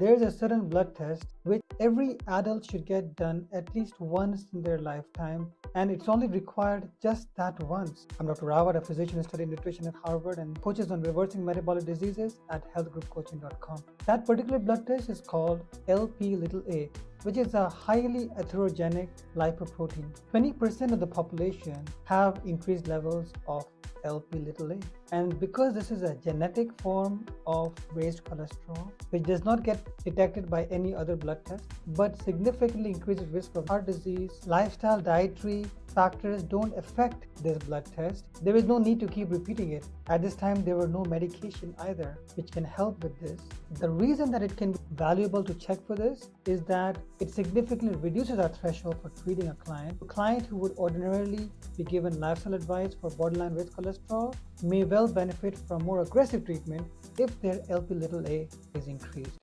there's a certain blood test which every adult should get done at least once in their lifetime and it's only required just that once. I'm Dr. Rawat, a physician who studied nutrition at Harvard and coaches on reversing metabolic diseases at healthgroupcoaching.com. That particular blood test is called LP little a, which is a highly atherogenic lipoprotein. 20% of the population have increased levels of LP little a. And because this is a genetic form of raised cholesterol, which does not get detected by any other blood test, but significantly increases risk of heart disease, lifestyle, dietary factors don't affect this blood test, there is no need to keep repeating it. At this time, there were no medication either, which can help with this. The reason that it can be valuable to check for this is that it significantly reduces our threshold for treating a client. A client who would ordinarily be given lifestyle advice for borderline raised cholesterol may well benefit from more aggressive treatment if their LP little a is increased.